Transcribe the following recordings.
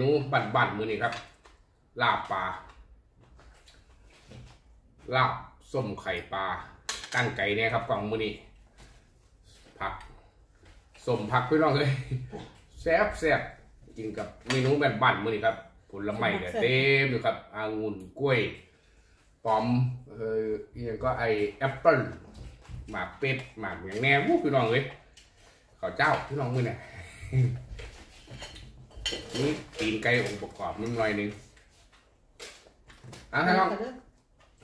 นูบ้านๆมื้อนี้ครับ ลาบปลา ลาบส้มไข่ปลากั้งไก่เนี่ยครับกล่องมื้อนี้ผักส้มผักพี่น้องเอ้ยแซ่บแซ่บกินกับเมนูบ้านๆมื้อนี้ครับ ผลไม้เนี่ยเต็มอยู่ครับองุ่นกล้วยปอมเอออีกอย่างก็ไอแอปเปิ้ลหมากเป็ดหมากอย่างแนววู้พี่น้องเอ้ยข้าวเจ้าพี่น้องมื้อเนี่ย นี่ตีนไก่องค์ประกอบนิดหน่อยหนึงอะให้น้อง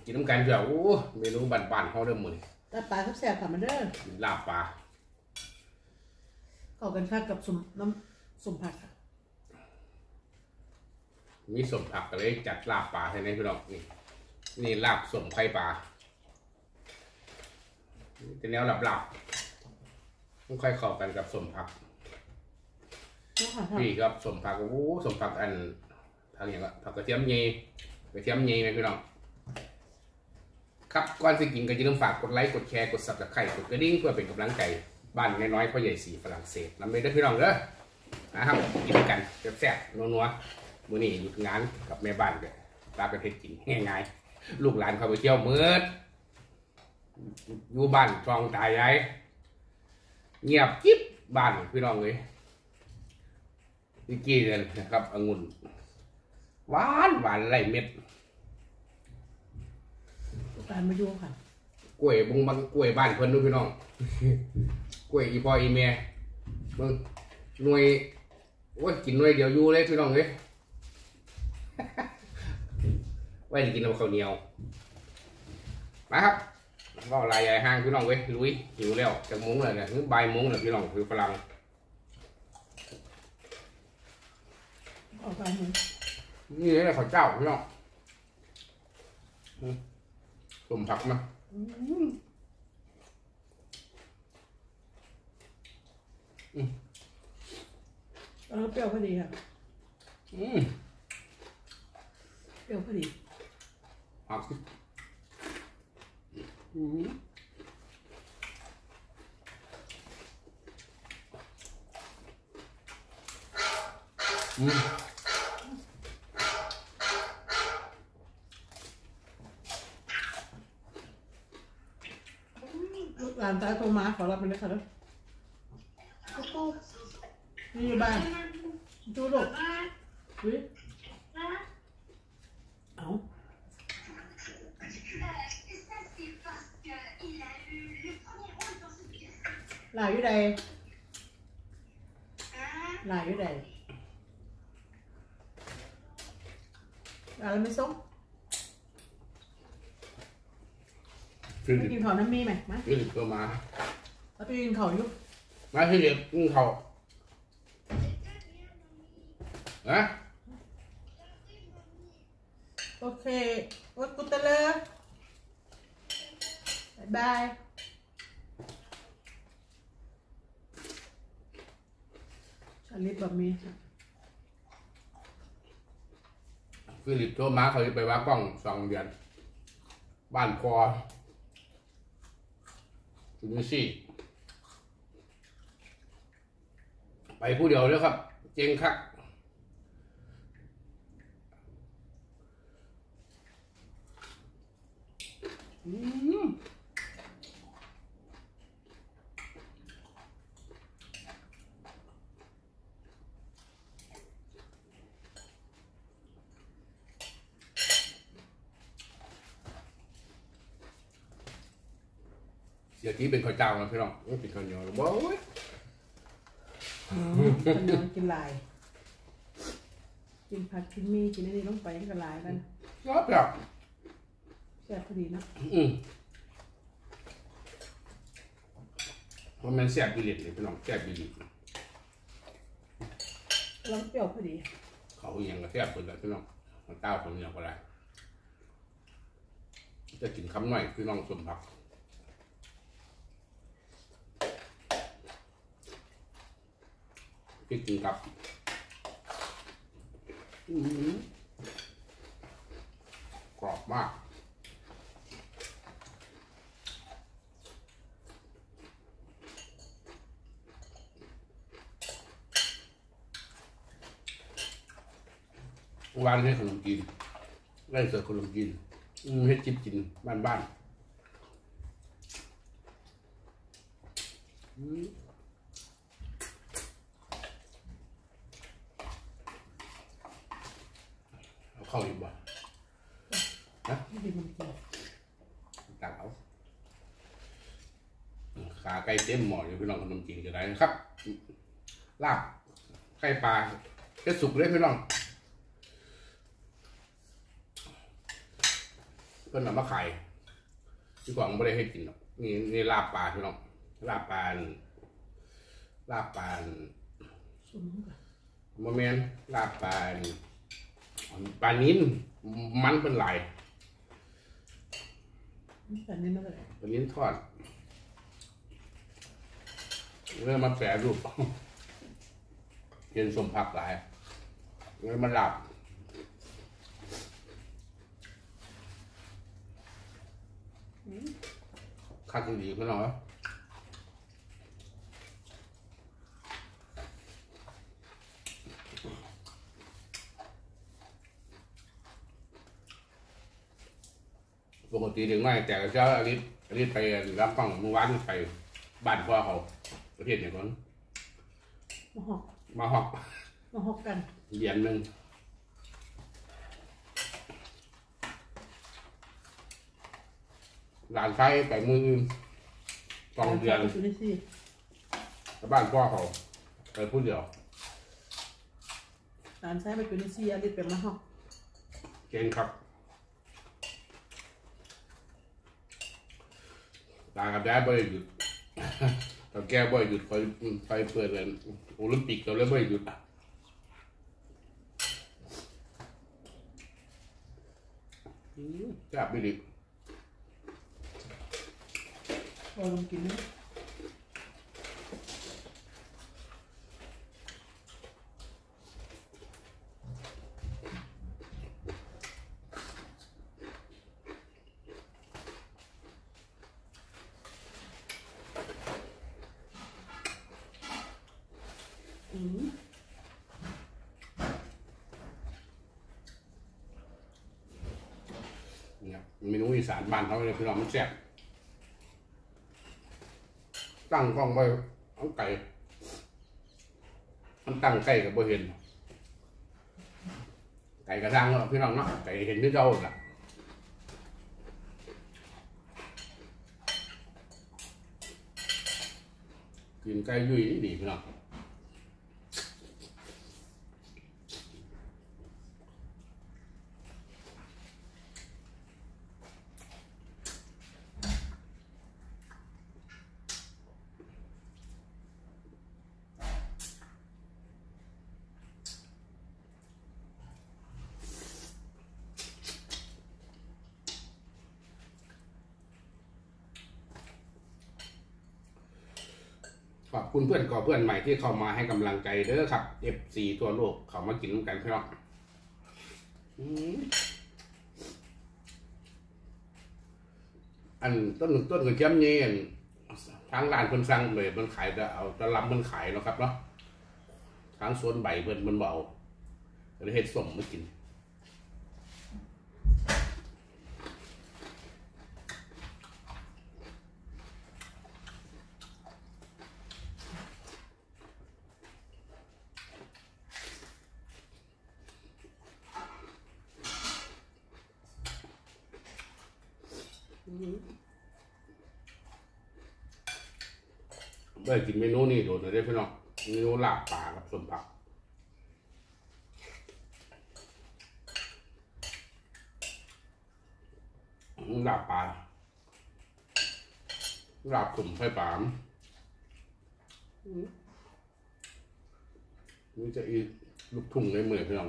กินน้ำกันเถอะโอ้เมนูบ้านๆเขาเริ่มมือตาปลาแซ่บๆค่ะมันเด้อกินลาบปลาเข้ากันค่ะกับสมน้ำสมผักค่ะมีสมผักก็เลยจัดลาบปลาให้ในพี่น้องนี่นี่ลาบสมไข่ปลาเป็นแนวหลับๆต้องค่อยเข้ากันกับส้มผักเนะค่ะค่ะพี่ครับส้มผักโอ้โหส้มผักอันทางอย่างละผักกระเทียมเยกระเทียมเยไหมพี่น้องครับก่อนสิกินก็อย่าลืมฝากกดไลค์กดแชร์กด subscribe กดกระดิ่งเพื่อเป็นกำลังใจบ้านน้อยๆพ่อใหญ่สีฝรั่งเศสนำไปด้วยพี่น้องเด้อนะครับกินกันแซ่บๆนัวๆมื้อนี้หยุดงานกับแม่บ้านก็ลากันเฮ็ดกินง่ายๆลูกหลานเขาไปเที่ยวมืดอยู่บ้านฟองตายายเงียบกิ๊บบ้านพี่น้องเลย นี่กี้เลยนะครับองุ่นหวานหวานไรเม็ดตามมาอยู่ค่ะกล้วยบงบางกล้วยบ้านเพิ่นดูพี่น้องกล้วยอีพ่ออีแม่เบิ่งหน่วยโอ้ยกินหน่วยเดียวอยู่เลยพี่น้องเลยไว้จะกินกับข้าวเหนียวมาครับก็ลายใหญ่ห้างพี่น้องเว้ยลุยหิวแล้วจะมุ้งเลยเนี่ยคือใบายมุ้งเลยพี่น้องคือฝรั่ง ออกตามมือนี่เลยข้าวเจ้าพี่น้องอืมต้มผักมาเออเปรี้ยวพอดีค่ะอืมเปรี้ยวพอดีผักอืมอืม ลูกหลานตาโทรมาขอรับมันเลยค่ะเด้อนี่อยู่บ้านดูลูกอุ้ยเอา Ça, c'est parce qu'il a eu le premier rôle dans ce pièce. หลายอยู่ใด Hein หลายอยู่ใดอะไรไม่ส้มฟิไปลิปกินข้าวน้ำมีไหมมาฟิลิปก็มาแล้วไปกินข้าวอยู่มาฟิลิปกินเขาวฮะโอเควัดกุตะเลบายบายชาลิปแบบนี้ค่ะฟิลิปโทรมาเขาจะไปว่ากล้องสองเดือน บ้านพอ ทูนิซี่ไปผู้เดียวเลยครับ เจงคักอืม เสียทีเป็นข้าวเจ้านะพี่น้องไม่เป็นข้าวเหนียวหรอกโอ้ยคนนอนกินลาย กินผัดกินมีกินอะไรลงไปก็ลายกันชอบแบบแซ่บพอดีเนอะอืมเพราะมันแซ่บบิลิตเลยพี่น้องแซ่บบิลิตแล้วเปรี้ยวพอดีเขาอหย่างก็แซ่บคนละพี่น้องมันเต้าคนอย่างก็ได้จะกินคำหน่อยพี่น้องสมผัก พี่กินกับอือหือกรอบมากวานให้ขนมจีนไล่เสิร์ฟขนมจีนอืมให้จิบกินบ้านบ้านๆอืม เอาเข้าอีกบ่ไม่ได้มันกินตักเอาขาไก่เต็มหม้ออยู่พี่น้องขนมจีนก็ได้นะครับ ลาบไข่ปลาแค่สุกเลยพี่น้องเพิ่นเอามาขายที่กวางไม่ได้ให้กินหรอกนี่นี่ลาบปลาพี่น้องลาบปลานี่ลาบปลานี่สมกับโมเมนลาบปลานี่ ปลานิ้นมันเป็นหลายแต่นี่นั่นแหละปลานิ้นทอดเริ่มมาแปรรูปเห็นสมผักหลายเริ่มมาลาบคัดดีพี่น้องเอ้ย ปกติถึงไม่แต่เช้าอาทิตย์อาทิตย์ไปรับฟังเมื่อวานไปบ้านพ่อเขาประเทศเนี่ยก่อนมาหอกมาหอกมาหอกกันเดือนหนึ่งหลานชายไปมืออื่นสองเดือนอยู่ในซี่กับบ้านพ่อเขาไปพูดเดียวหลานชายไปอยู่ในซี่อดีตเป็นมาหอกเก่งครับ ตากับแดดบ่ได้หยุดตาแก้บ่ได้หยุดไปไปเปิดเลยโอลิมปิกเราเลยบ่ได้หยุดอืมจับไม่ดีพอลองกินนะ อืม เมนูอีสานบ้านเขาเลยพี่น้องมันแซ่บตั้งกล้องไว้เอาไก่ มันตั้งใกล้กับบ่เห็น ไก่กระด้างเนาะพี่น้องเนาะไก่เห็นที่เจ้าล่ะกินไก่ยุ่ยดีพี่น้อง อบคุณเพื่อนก่อเพื่อนใหม่ที่เข้ามาให้กำลังใจเด้อครับ F4 ตัวโลกเขามากินกันพี่น้องอันต้นต้นกระเทียมนี่อันทางร้านเพิ่นสั่งเลยมันขายจะเอาจะรับมันขายเนาะครับเนาะทางโซนใบเพิ่นมันเบาก็เลยเฮ็ดส่งมากิน เมื่อกินเมนูนี้โดนเลยเด้อพี่น้องเมนูลาบปลากับส้มผักลาบปลาลาบสุ่มไข่ปลามนี่จะอีลูกทุ่งในเมืองพี่น้อง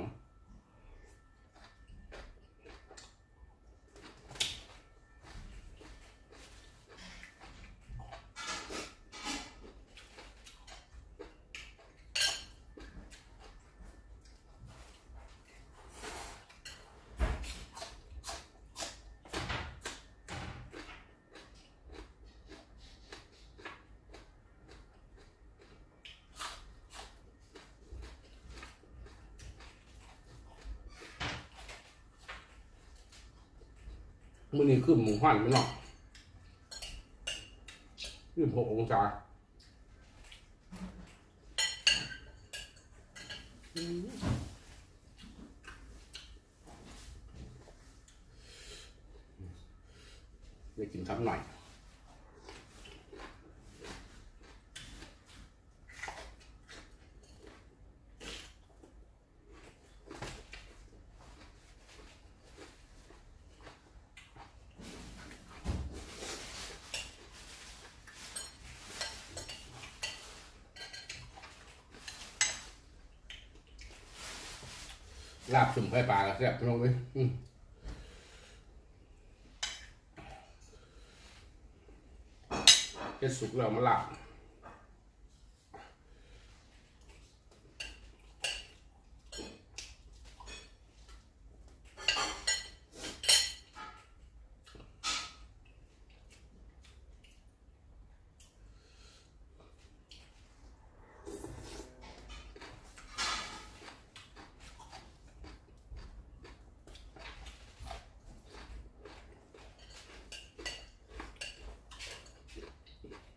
มื่อนี้ขึ้นหมูหันไม่หรอกขึ้นหกองศาอืมได้กินครับหน่อย ลาบสุ่มไข่ปลาก็แซ่บพี่น้องเว้ยอืมเฮ็ดสุกแล้วมาลาบ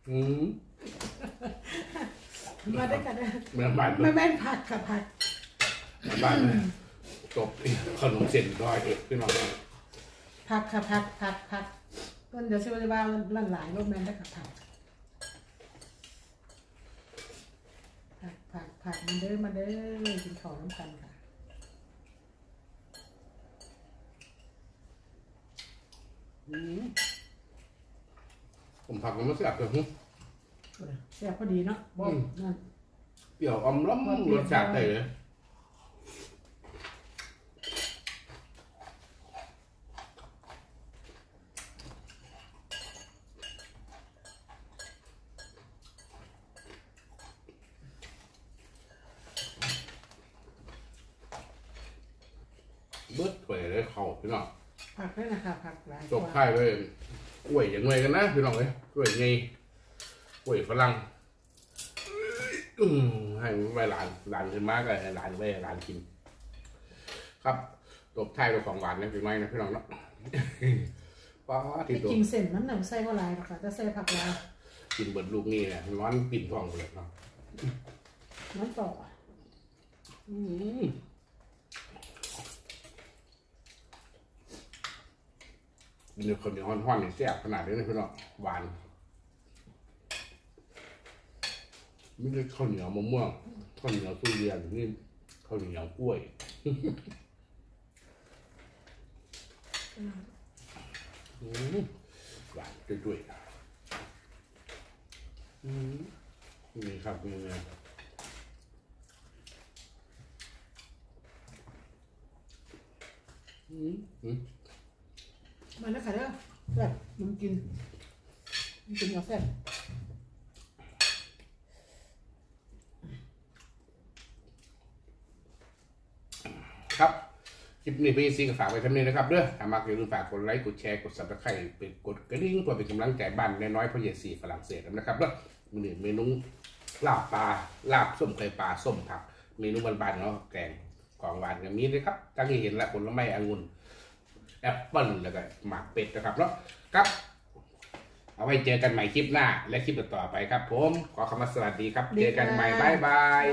อืมมาได้กันนะเมื่อบ้านไม่แม่นผักค่ะผักเมื่อบ้านเลยจบขนมเส้นร้อยเอ็ดพี่น้องผักค่ะผักผักผักต้นเดี๋ยวชื่อว่าลั่นหลายรอบแม่นได้ค่ะผักผักผักผักมันเด้อมาเด้อกินของน้ำกันค่ะอืม ผมผักมันไม่แซ่บเลยหึ แซ่บพอดีเนาะบอกอืม นั่นเปรี้ยวอมล้ำรสชาติได้เลยเบิดถ้วยเลยเขาพี่น้องผักด้วยนะคะผักหลายจบค่ายเลย กล้วยอย่างไรกันนะพี่น้องเลยกล้วยไงกล้วยฝรั่งอืมให้ไว้หลานหลานขึ้นมาก็ให้หลานไว้ให้หลานกิน ครับจบท้ายด้วยของหวานนะพี่ไม้นะพี่น้องเนาะป้าที่ที่ตัวจริงเส้นมันหนังไส้ว่าหลายหรอกค่ะแต่ใส่ผักหลายกินเบิดลูกนี่เนี่ยร้อนปิ่นทองเลยเนาะน้ำต่ออืม กินคนเดียวห้อนๆนี่แซ่บขนาดนี้นะพี่น้องหวานไม่ได้ข้าวเหนียวมะม่วงข้าวเหนียวทุเรียนนี่ข้าวเหนียวกล้วยหวานด้วยอืมนี่ครับนี่ไงอืมอืม มาแล้วค่ะเด้อแซ่บมันกินมันกินเอาแซ่บครับ คลิปนี้พี่ซีก็ฝากไว้ท่านี้นะครับเด้อถ้ามักอย่าลืมฝากกดไลค์ กดแชร์ กด subscribe เป็นกดกระดิ่งเพื่อเป็นกำลังใจบ้านน้อยๆพ่อเยสีฝรั่งเศสนะครับเด้อมื้อนี้เมนูลาบปลา ลาบส้มไข่ปลา ส้มผัก เมนูบานๆเนาะแกงของหวานก็มีดเลยครับตั้งที่เห็นล้วผลไม้องุ่น แอปเปิ้ลแล้วก็หมากเป็ดนะครับเนาะครับ เอาไว้เจอกันใหม่คลิปหน้า และคลิปต่อๆไปครับ ผม ขอคำว่าสวัสดีครับ เจอกันใหม่บ๊ายบาย